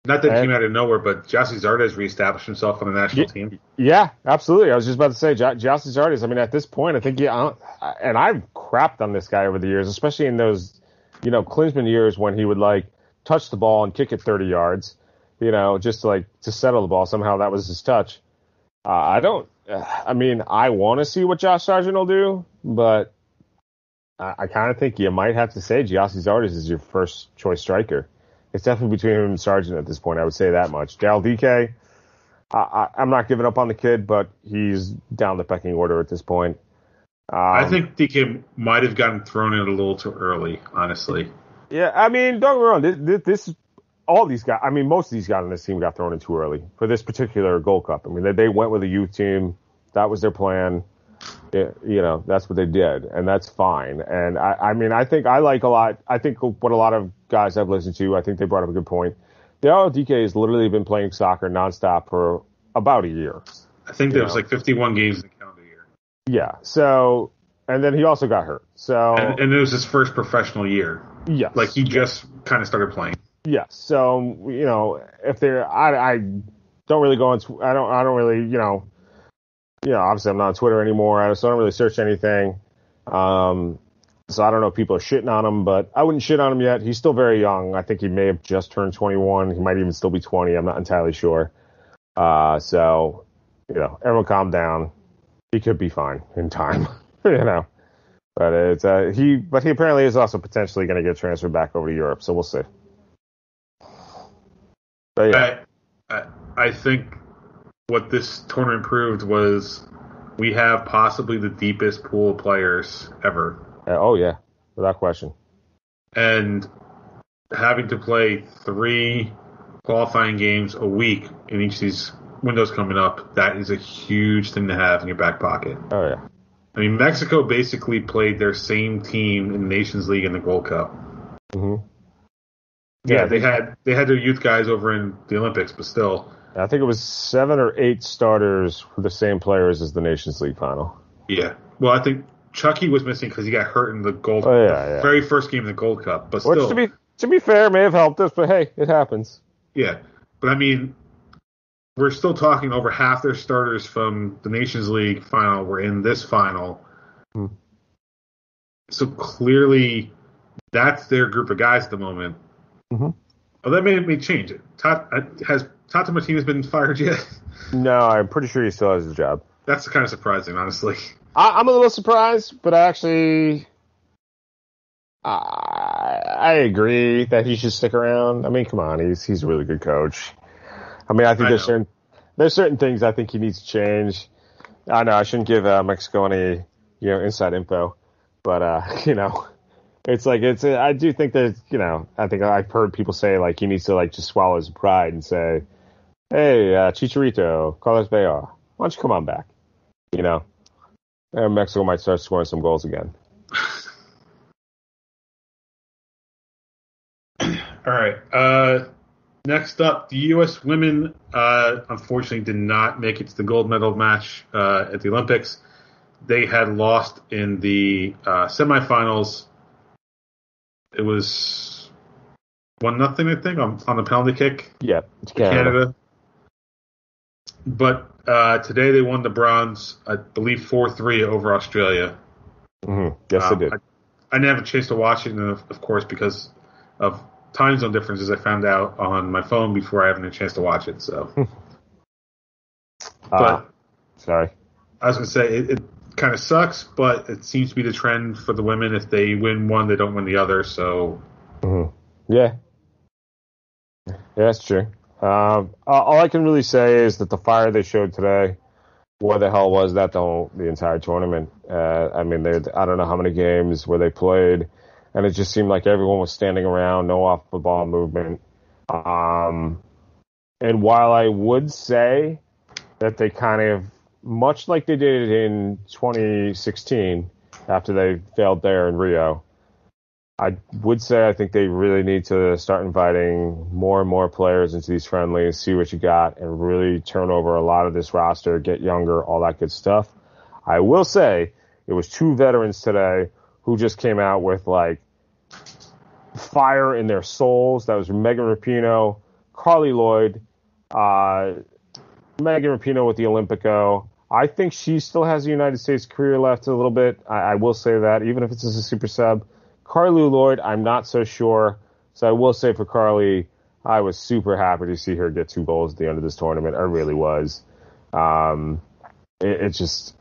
Not that it And- came out of nowhere, but Gyasi Zardes reestablished himself on the national team. Yeah, absolutely. I was just about to say, J- Gyasi Zardes. I mean, at this point, I think yeah, I and I've crapped on this guy over the years, especially in those, you know, Klinsmann years when he would like touch the ball and kick it 30 yards, you know, just to, like to settle the ball. Somehow that was his touch. Uh, I don't. Uh, I mean, I want to see what Josh Sargent will do, but I, I kind of think you might have to say Gyasi Zardes is your first choice striker. It's definitely between him and Sargent at this point. I would say that much. Daryl Dike. I, I, I'm not giving up on the kid, but he's down the pecking order at this point. Um, I think Dike might have gotten thrown in a little too early, honestly. Yeah, I mean, don't get me wrong. This, this, this all these guys. I mean, most of these guys on this team got thrown in too early for this particular Gold Cup. I mean, they, they went with a youth team. That was their plan. Yeah, you know, that's what they did, and that's fine. And I, I mean, I think I like a lot. I think what a lot of guys I've listened to, I think they brought up a good point. Daryl Dike has literally been playing soccer nonstop for about a year. I think there Yeah. was like 51 games in the calendar year. Yeah. So, and then he also got hurt. So, And, and it was his first professional year. yes. Like he just kind of started playing. Yes. So you know, if they're, I, I don't really go into, I don't. I don't really, you know, you know. Obviously, I'm not on Twitter anymore. I just don't really search anything. Um, so I don't know if people are shitting on him, but I wouldn't shit on him yet. He's still very young. I think he may have just turned 21. He might even still be 20. I'm not entirely sure. Uh, so you know, everyone calm down. He could be fine in time. (laughs) you know. But it's uh, he, but he apparently is also potentially going to get transferred back over to Europe. So we'll see. But yeah, I, I, I think what this tournament proved was we have possibly the deepest pool of players ever. Uh, oh yeah, without question. And having to play three qualifying games a week in each of these windows coming up, that is a huge thing to have in your back pocket. Oh yeah. I mean, Mexico basically played their same team in the Nations League and the Gold Cup. hmm Yeah, Yeah, they- had they had their youth guys over in the Olympics, but still, I think it was seven or eight starters for the same players as the Nations League final. yeah. Well, I think Chucky was missing because he got hurt in the Gold, Oh, yeah, the yeah. very first game of the Gold Cup. But Which still, to be to be fair may have helped us, but hey, it happens. Yeah, but I mean, we're still talking over half their starters from the Nations League final were in this final. Hmm. So clearly, that's their group of guys at the moment. Mhm. Oh, that may may change it. Tat, uh, has Tata Martinez has been fired yet? No, I'm pretty sure he still has his job. That's kind of surprising, honestly. I, I'm a little surprised, but I actually, I, I agree that he should stick around. I mean, come on, he's he's a really good coach. I mean, I think I there's know. certain there's certain things I think he needs to change. I know I shouldn't give uh, Mexico any you know inside info, but uh, (laughs) you know, it's like it's I do think that you know I think I've heard people say like he needs to like just swallow his pride and say, hey, uh, Chicharito, Carlos Vela, why don't you come on back? You know, and Mexico might start scoring some goals again. (clears throat) All right. Uh, next up, the U.S. women uh, unfortunately did not make it to the gold medal match uh, at the Olympics. They had lost in the uh, semifinals. It was one nothing, I think, on, on the penalty kick. Yeah, it's to Canada. But uh, today they won the bronze, I believe, four three over Australia. hmm Yes, Um, they did. I, I didn't have a chance to watch it, and of, of course, because of time zone differences, I found out on my phone before I had a chance to watch it. So, Uh, (laughs) (laughs) but sorry. I was going to say it, it kind of sucks, but it seems to be the trend for the women. If they win one, they don't win the other. So, hmm Yeah. Yeah, that's true. Um, all I can really say is that the fire they showed today, what the hell was that the whole the entire tournament? Uh, I mean, they I don't know how many games where they played, and it just seemed like everyone was standing around, no off the ball movement. Um, and while I would say that they kind of much like they did in 2016 after they failed there in Rio. I would say I think they really need to start inviting more and more players into these friendlies, see what you got, and really turn over a lot of this roster, get younger, all that good stuff. I will say it was two veterans today who just came out with like fire in their souls. That was Megan Rapinoe, Carli Lloyd, uh, Megan Rapinoe with the Olympico. I think she still has a United States career left a little bit. I, I will say that, even if it's as a super sub. Carli Lloyd, I'm not so sure. So I will say for Carli, I was super happy to see her get two goals at the end of this tournament. I really was. Um, it, it just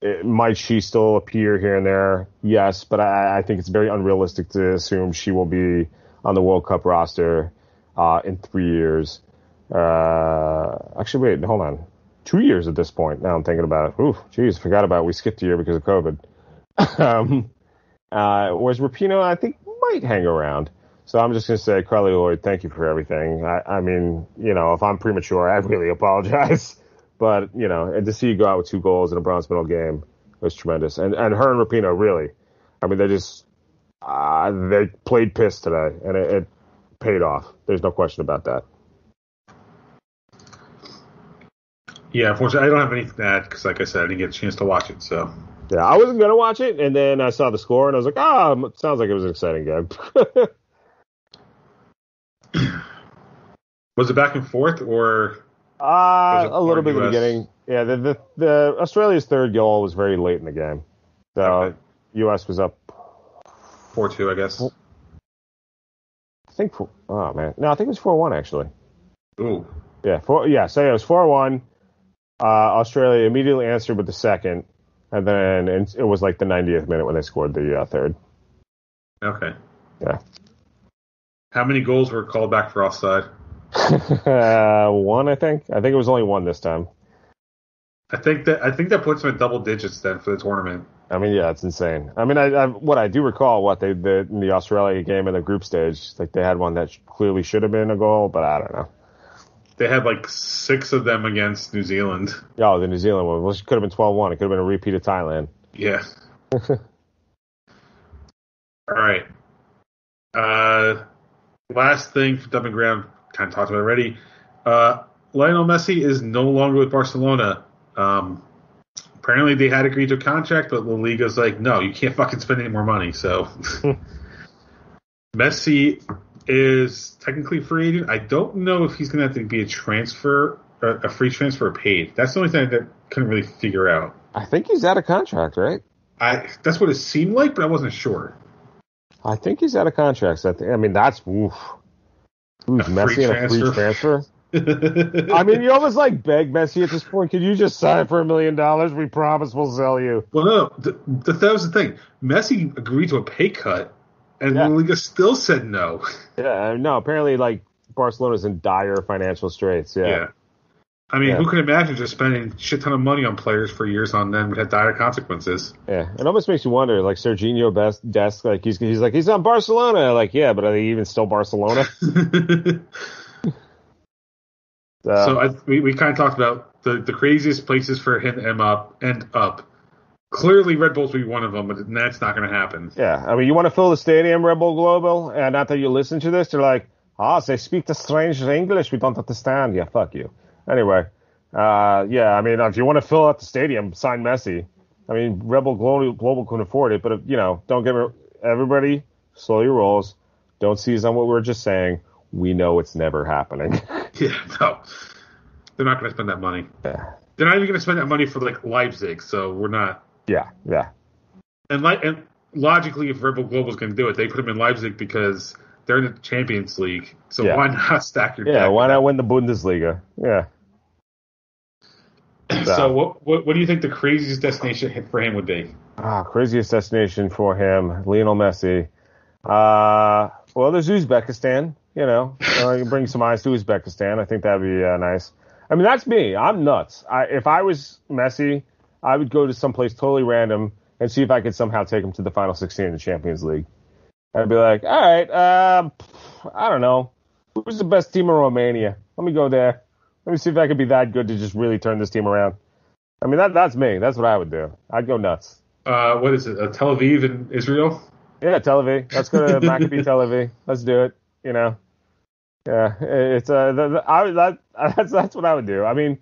it, might she still appear here and there? Yes, but I, I think it's very unrealistic to assume she will be on the World Cup roster uh, in three years. Uh, actually, wait, hold on. Two years at this point. Now I'm thinking about it. Ooh, geez, I forgot about it. we skipped a year because of COVID. (laughs) um, uh, whereas Rapinoe, I think, might hang around. So I'm just going to say, Carli Lloyd, thank you for everything. I, I mean, you know, if I'm premature, I really (laughs) apologize. But, you know, and to see you go out with two goals in a bronze medal game was tremendous. And, and her and Rapinoe, really. I mean, they just, uh, they played piss today, and it, it paid off. There's no question about that. yeah, unfortunately, I don't have anything to add because, like I said, I didn't get a chance to watch it. So, Yeah, I wasn't gonna watch it, and then I saw the score, and I was like, "Ah, oh, sounds like it was an exciting game." (clears throat) was it back and forth or? uh, a little bit at the beginning. Yeah, the, the the Australia's third goal was very late in the game, so Okay. U.S. was up. Four two, I guess. I think. four- Oh man, no, I think it was four one actually. Ooh, Yeah, four. Yeah, so yeah, it was four one. Uh, Australia immediately answered with the second, and then it was like the 90th minute when they scored the uh, third. Okay. Yeah. How many goals were called back for offside? uh, (laughs) one, I think. I think it was only one this time. I think that I think that puts them at double digits then for the tournament. I mean, yeah, it's insane. I mean, I, I what I do recall what they did in the Australia game in the group stage, like they had one that clearly should have been a goal, but I don't know. They had like six of them against New Zealand. Oh, the New Zealand one. Well, it could have been 12-1. It could have been a repeat of Thailand. Yeah. (laughs) All right. Uh, last thing for Dumping Ground, kind of talked about already. Uh, Lionel Messi is no longer with Barcelona. Um, apparently, they had agreed to a contract, but La Liga's like, no, you can't fucking spend any more money. So, (laughs) (laughs) Messi is technically free agent. I don't know if he's going to have to be a transfer, a free transfer, paid. That's the only thing I couldn't really figure out. I think he's out of contract, right? I that's what it seemed like, but I wasn't sure. I think he's out of contract. So I, think, I mean, that's oof. Who's Messi and a free transfer? (laughs) I mean, you almost like beg Messi at this point. Could you just sign for a million dollars? We promise we'll sell you. Well, no, th- th- that was the thing. Messi agreed to a pay cut, and yeah. La Liga still said no. Yeah, uh, no. Apparently, like Barcelona's in dire financial straits. Yeah. yeah. I mean, yeah. who can imagine just spending shit ton of money on players for years on them had dire consequences? Yeah, it almost makes you wonder. Like Serginho Best desk, like he's he's like he's on Barcelona. Like, yeah, but are they even still Barcelona? so, (laughs) uh, so I, we we kind of talked about the the craziest places for him to end up. End up. Clearly, Red Bulls will be one of them, but that's not going to happen. Yeah, I mean, you want to fill the stadium, Red Bull Global, and not that you listen to this, they're like, ah, oh, they speak the strange English we don't understand. Yeah, fuck you. Anyway, uh, yeah, I mean, if you want to fill out the stadium, sign Messi. I mean, Red Bull Global, Global couldn't afford it, but if, you know, don't get me. Everybody, slow your rolls. Don't seize on what we are just saying. We know it's never happening. (laughs) yeah, no, they're not going to spend that money. Yeah. They're not even going to spend that money for like Leipzig, so we're not. Yeah, yeah. And like, and logically, if Red Bull Global is going to do it, they put them in Leipzig because they're in the Champions League. So yeah. why not stack your? Yeah, why not win the Bundesliga? Yeah. (clears throat) So, so what, what, what do you think the craziest destination for him would be? Ah, craziest destination for him, Lionel Messi. Uh, well, there's Uzbekistan. You know, uh, you bring some eyes to Uzbekistan. I think that'd be uh, nice. I mean, that's me. I'm nuts. I, if I was Messi, I would go to someplace totally random and see if I could somehow take him to the final 16 in the Champions League. I'd be like, all right, um, I don't know. Who's the best team in Romania? Let me go there. Let me see if I could be that good to just really turn this team around. I mean, that that's me. That's what I would do. I'd go nuts. Uh, what is it? Uh, Tel Aviv in Israel? Yeah, Tel Aviv. Let's go to (laughs) Maccabi Tel Aviv. Let's do it. You know. Yeah, it's uh, the, the, I that (laughs) that's that's what I would do. I mean,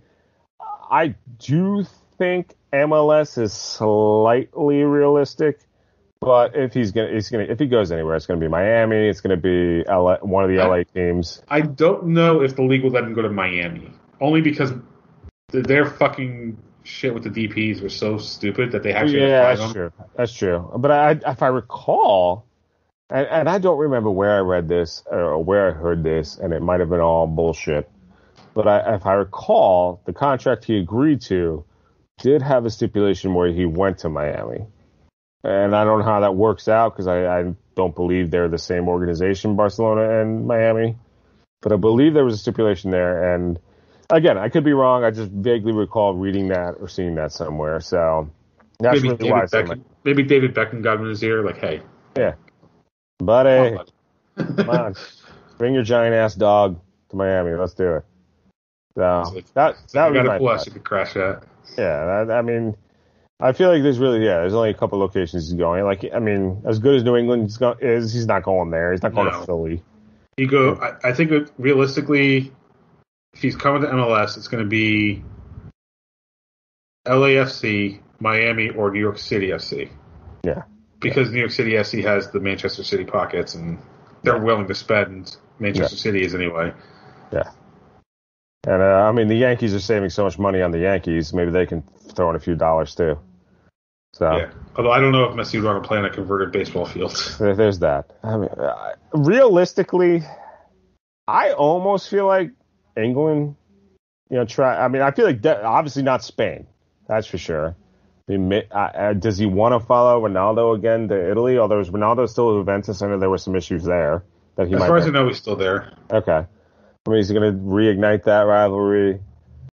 I do think MLS is slightly realistic. But if he's gonna, he's gonna, if he goes anywhere, it's gonna be Miami. It's gonna be LA, one of the LA teams. I don't know if the league will let him go to Miami, only because their fucking shit with the DPS was so stupid that they actually. Yeah, that's them. true. That's true. But I, if I recall, and, and I don't remember where I read this or where I heard this, and it might have been all bullshit. But I, if I recall, the contract he agreed to did have a stipulation where he went to Miami and I don't know how that works out because I, I, don't believe they're the same organization, Barcelona and Miami. But I believe there was a stipulation there, and again, I could be wrong. I just vaguely recall reading that or seeing that somewhere. So that's maybe really David Beckham, maybe David Beckham got in his ear, like, "Hey, yeah, buddy, come on, (laughs) bring your giant ass dog to Miami. Let's do it." So like, that that would be my plus you could crash that. Yeah, that, I mean I feel like there's really yeah. There's only a couple locations he's going. Like I mean, as good as New England is, he's not going there. He's not going no. to Philly. He go. I, I think realistically, if he's coming to MLS, it's going to be LAFC, Miami, or New York City FC. Yeah. Because yeah. New York City FC has the Manchester City pockets, and they're yeah. willing to spend. Manchester yeah. City is anyway. Yeah. And uh, I mean, the Yankees are saving so much money on the Yankees. Maybe they can throw in a few dollars too. So yeah, although I don't know if Messi would want to play on a converted baseball field. (laughs) There's that. I mean, uh, realistically, I almost feel like England, you know, try. I mean, I feel like de- obviously not Spain, that's for sure. I mean, may- uh, uh, does he want to follow Ronaldo again to Italy? Although is Ronaldo still at Juventus? I know there were some issues there that he As might. far as I know, he's still there. Okay. I mean, is he going to reignite that rivalry?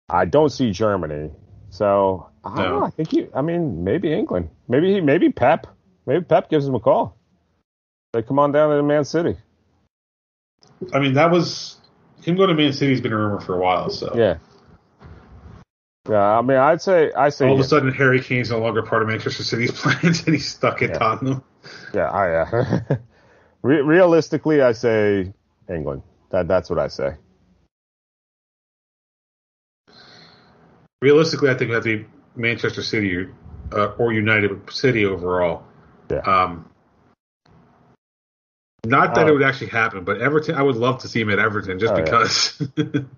I don't see Germany. So, I don't No. know. I think you. I mean, maybe England. Maybe he, maybe Pep. Maybe Pep gives him a call. They come on down to Man City. I mean, that was him going to Man City's been a rumor for a while. So Yeah. Yeah, I mean, I'd say, I say, all of a sudden, Harry Kane's no longer part of Manchester City's (laughs) plans, and he's stuck at Yeah. Tottenham. yeah, I, yeah. Uh, (laughs) re- realistically, I say England. That, that's what I say. Realistically, I think would be Manchester City or, uh, or United City overall. Yeah. Um, not that it would actually happen, but Everton, I would love to see him at Everton just Oh, yeah. because.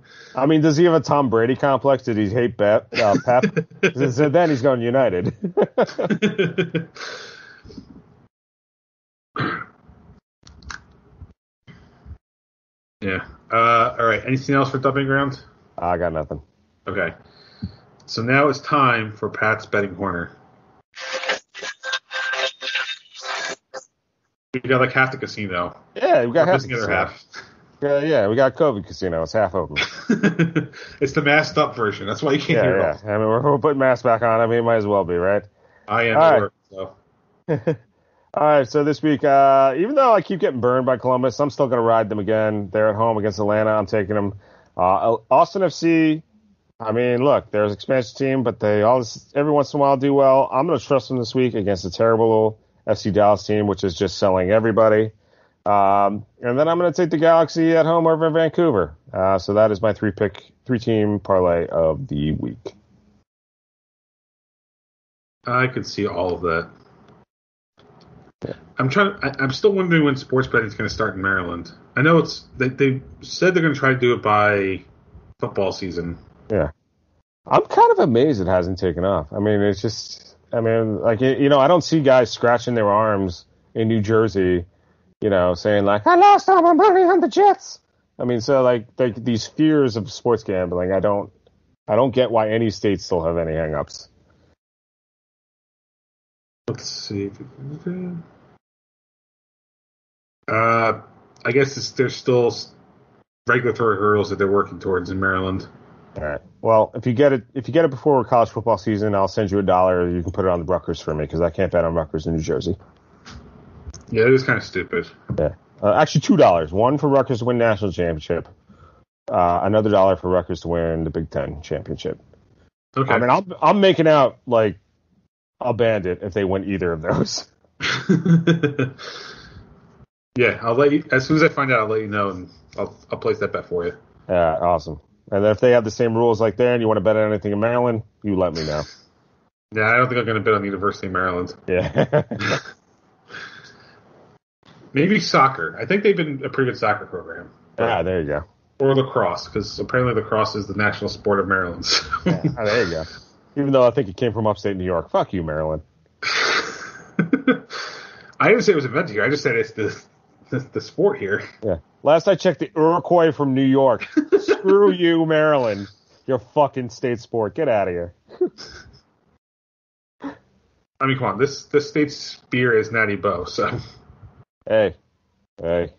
(laughs) I mean, does he have a Tom Brady complex? Did he hate Pep? Uh, Pep? (laughs) so then he's going United. (laughs) yeah. Uh, all right. Anything else for dumping grounds? I got nothing. Okay. So now it's time for Pat's betting corner. We got like half the casino. Yeah, we got half. the the other half. Yeah, yeah, we got COVID casino. It's half open. (laughs) it's the masked up version. That's why you can't Yeah, hear yeah. us. I mean, we're, we're putting masks back on. I mean, it might as well be, right? I am All at right. work, so. (laughs) All right, so this week, uh, even though I keep getting burned by Columbus, I'm still going to ride them again. They're at home against Atlanta. I'm taking them. Uh, Austin FC. I mean, look, there's an expansion team, but they all every once in a while do well. I'm going to trust them this week against a terrible FC Dallas team, which is just selling everybody. Um, and then I'm going to take the Galaxy at home over Vancouver. Uh, so that is my three pick, three team parlay of the week. I could see all of that. I'm trying. I, I'm still wondering when sports betting is going to start in Maryland. I know it's they, they said they're going to try to do it by football season. Yeah. I'm kind of amazed it hasn't taken off. I mean, it's just, I mean, like, you know, I don't see guys scratching their arms in New Jersey, you know, saying, like, I lost all my money on the Jets. I mean, so, like, like these fears of sports gambling, I don't, I don't get why any states still have any hangups. Let's see. Uh, I guess it's, there's still regulatory hurdles that they're working towards in Maryland. All right. Well, if you get it, if you get it before college football season, I'll send you a dollar. You can put it on the Rutgers for me because I can't bet on Rutgers in New Jersey. Yeah, it is kind of stupid. Yeah. Uh, actually, two dollars. One for Rutgers to win national championship. Uh, another dollar for Rutgers to win the Big Ten championship. Okay. I mean, I'm I'm making out like a bandit if they win either of those. (laughs) yeah, I'll let you as soon as I find out. I'll let you know, and I'll I'll place that bet for you. Yeah, awesome. And if they have the same rules like there, and you want to bet on anything in Maryland, you let me know. Yeah, I don't think I'm going to bet on the University of Maryland. Yeah. (laughs) Maybe soccer. I think they've been a pretty good soccer program. ah, there you go. Or lacrosse, because apparently lacrosse is the national sport of Maryland. so. Ah, there you go. (laughs) Even though I think it came from upstate New York. Fuck you, Maryland. (laughs) I didn't say it was invented here. I just said it's the the, the sport here. Yeah. Last I checked, the Iroquois from New York. (laughs) Screw you, Maryland. Your fucking state sport. Get out of here. (laughs) I mean, come on. This this state's beer is Natty Boh, so Hey, hey,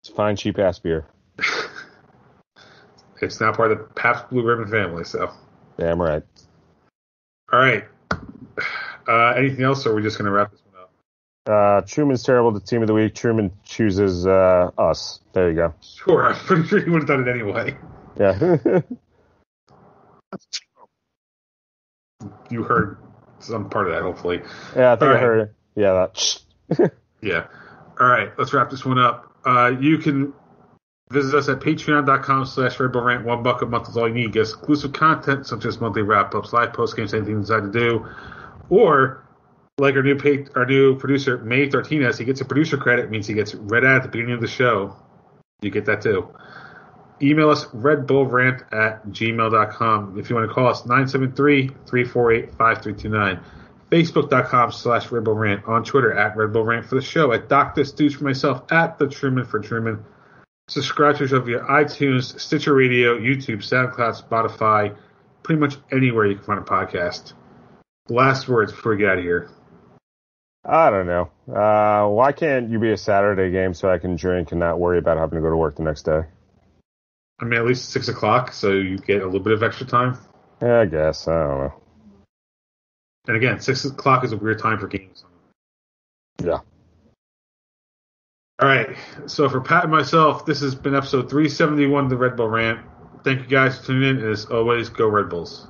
it's fine, cheap ass beer. it's now part of the Pabst Blue Ribbon family. So, Damn right. All right. Uh, anything else, or are we just going to wrap this one up? Uh, Truman's terrible. The team of the week. Truman chooses uh, us. There you go. Sure, I'm pretty sure you would have done it anyway. Yeah. (laughs) You heard some part of that, hopefully. yeah, I think All I right. heard it. Yeah, that. (laughs) Yeah. All right, let's wrap this one up. Uh, you can visit us at patreon.com slash Rant. One buck a month is all you need. Get exclusive content such as monthly wrap-ups, live post games, anything you decide to do. Or, like our new pa- our new producer, May Martinez, he gets a producer credit, means he gets read out at the beginning of the show. You get that too. Email us redbullrant at gmail.com. If you want to call us, 973-348-5329. Facebook.com slash Red Bull Rant. On Twitter at Red Bull Rant for the show. At Dr. Stooge for myself. At The Truman for Truman. Subscribe to the show via iTunes, Stitcher Radio, YouTube, SoundCloud, Spotify, pretty much anywhere you can find a podcast. last words before we get out of here. I don't know. Uh, why can't you be a Saturday game so I can drink and not worry about having to go to work the next day? I mean, at least six o'clock, so you get a little bit of extra time. Yeah, I guess. I don't know. And again, six o'clock is a weird time for games. Yeah. All right. So for Pat and myself, this has been episode 371 of the Red Bull Rant. Thank you guys for tuning in. And as always, go Red Bulls.